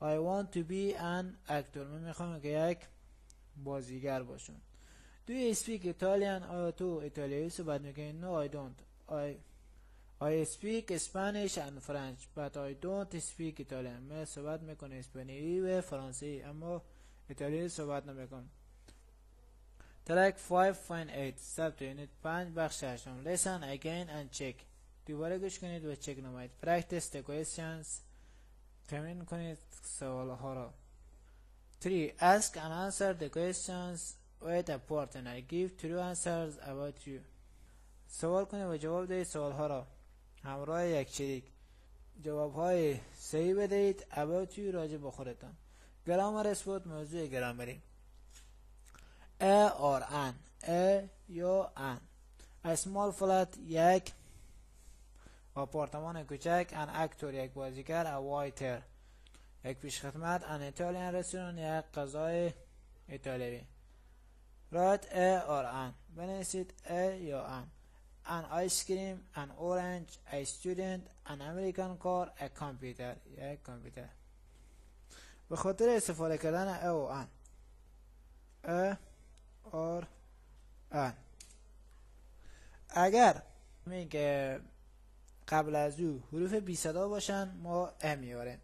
I want to be an actor. من می‌خوام که یک بازیگر باشم. Do you speak Italian? آیا تو ایتالیایی صحبت می‌کنی No I don't. I I speak Spanish and French but I don't speak Italian. من صحبت می‌کنم اسپانیایی و فرانسوی اما ایتالیایی صحبت نمی‌کنم. ترک 5.8 ثبت یونیت 5 بخش هشتم. Listen again and check. دوباره گوش کنید و چک نمایید. Practice the questions. تمرین کنید سوال ها را. 3 ask and answer the questions with a partner. Give true answers about you. سوال کنید و جواب دهید سوال ها را. همراه یک شریک. جواب های صحیح بدهید about you راجع به خودتان. گرامر اسپورت موضوع گرامری. ا or ان ا یا ان a small flat یک آپارتمان کوچک ان اکتور یک بازیگر ا وایتر. یک پیشخدمت ان ایتالیان رستوران یک غذای ایتالیایی. رایت ا or ان. بنویسید ا یا ان. an ice cream an orange a student an American car a computer یک کامپیوتر. به خاطر استفاده کردن ا و ان. ا آر ان. اگر میگه قبل از او حروف بی صدا باشن ما ا میاریم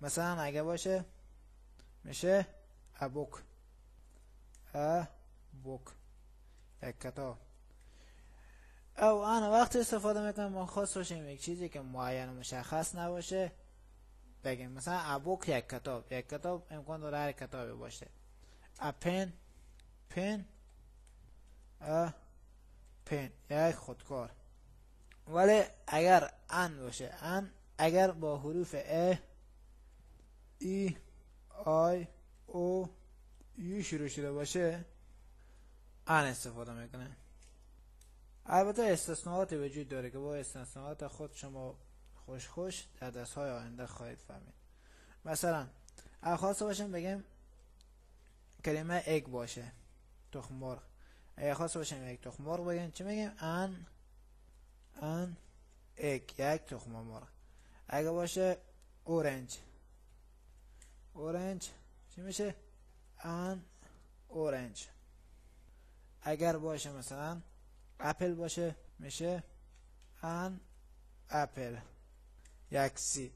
مثلا اگه باشه میشه ابوک. ابوک. یک کتاب. او انا وقتی استفاده می‌کنم ما خاص باشیم یک چیزی که معین مشخص نباشه بگیم. مثلا ابوک یک کتاب. یک کتاب امکان داره هر کتابی باشه. ا پن پن ا پن یک خودکار. ولی اگر ان باشه ان اگر با حروف ا ای آی او یو شروع شده باشه ان استفاده می‌کنه. البته استثناءات وجود داره که با استثناءات خود شما خوش خوش در دست های آینده خواهید فهمید. مثلا خواسته باشم بگم کلمه اگ باشه تخم مرغ. اگه خواسته باشم یک تخم مرغ بگم چی میگم ان ان اگ یک تخم مرغ. اگه باشه اورنج. اورنج چی میشه؟ ان اورنج. اگر باشه مثلا اپل باشه میشه an apple. یک سیب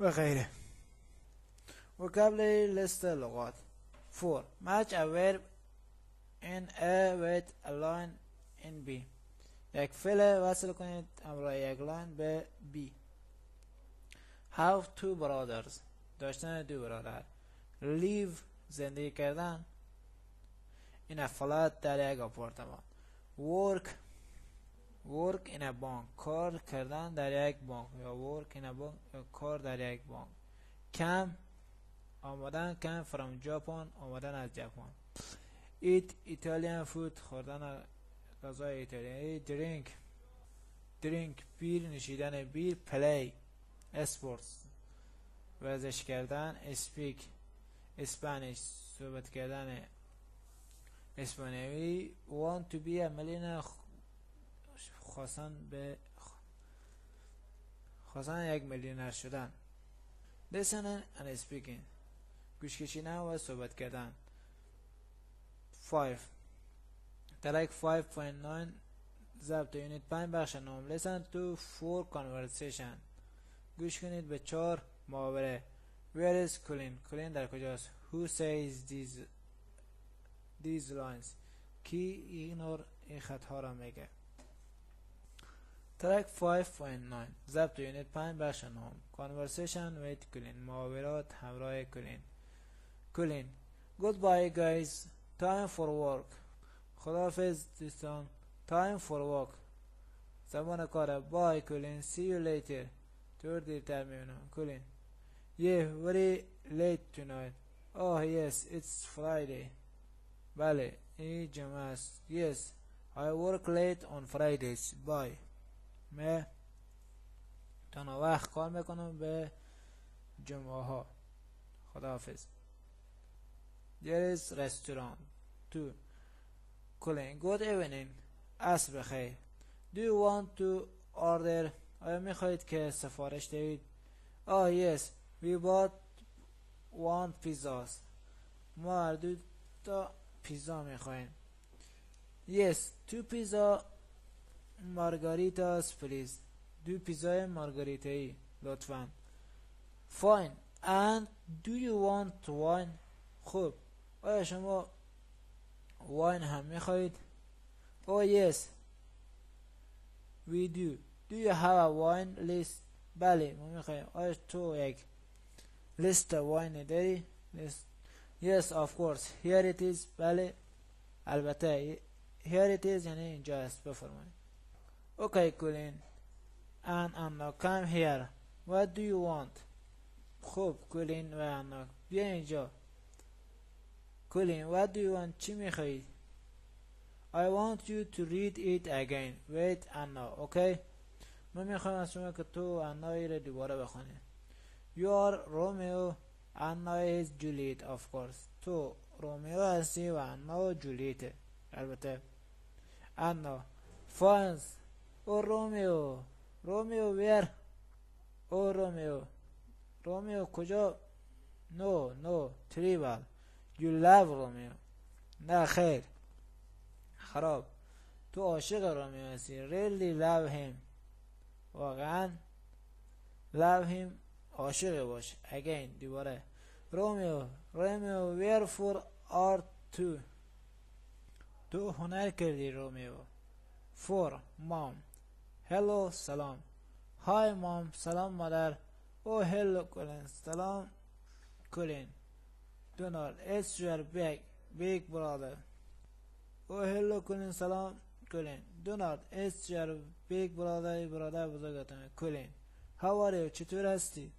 و غیره. Vocabulary list لغات. 4 match a verb in A with a line in B. یک فعل وصل کنید همراه یک line به B have two brothers. داشتن دو برادر. Live زندگی کردن. In a flat در یک آپارتمان. Work. Work in a bank. کار کردن در یک بانک یا work in a bank کار در یک بانک کم آمدن کم from Japan آمدن از ژاپن eat Italian food. خوردن غذای ایتالیایی. drink drink بیر نوشیدن بیر play sports ورزش کردن speak Spanish صحبت کردن اسپانیایی. To be a millionaire. خواستن به خواستن یک میلیونر شدن. Listening and speaking. گوش کشیدن و صحبت کردن. 5 ترک 5.9 ضبط unit 5 بخش نام listen to four conversation. گوش کنید به چهار محاوره. Where is Colin? Colin در کجاست؟ Who says these these lines? کی ایگنور این خط ها را میگه؟ track 5.9 ضبط unit 5 بخش نام conversation with Colin محاورات همراه Colin Colin goodbye guys. Time for work. خداحافظ دوستان time for work زمان کار بای کلین see you later تو دیرتر میبینم کلین yeah very late tonight oh yes it's Friday بله این جمعه است yes I work late on Fridays bye من تا وقت کار میکنم به جمعه ها خداحافظ there is restaurant two کلین good evening عصر بخیر do you want to order آیا می‌خواهید که سفارش دهید oh, yes we bought one pizzas ما هر دو تا پیزا می‌خوایم yes two pizza margaritas please دو پیزای مارگاریتایی لطفا fine and do you want wine خوب آیا شما واین هم می‌خواهید oh yes. We do. Do you have a wine list? بله ما می‌خواهیم آیا تو یک لیست واین داری لیست yes of course. Here it is بله البته here it is یعنی اینجا است بفرمایید okay Colin. And Anna come here. What do you want? خب کلین و انا بیا اینجا کلین what do you want چی می‌خواهید I want you to read it again. Wait انا okay? من می‌خوایم از شما که تو انا را دوباره بخونید You are Romeo Anna is Juliet of course. تو رومیو هستی و انا جولیت البته. انا فانس او رومیو رومیو ویر او رومیو رومیو کجا؟ نو نو تریبل you love رومیو نه خیر. خراب. تو عاشق رومیو هستی really love him. واقعا love him عاشق باش. Again دوباره. رومیو رومیو wherefore are تو تو هنر کردی رومیو for mom. Hello سلام. های مام سلام مادر. او هلو کلین سلام کلین دونالد it's your big big brother او هلو کلین سلام کلین دونالد it's your big brother برادر بزرگتونه کلین how are you چطور هستی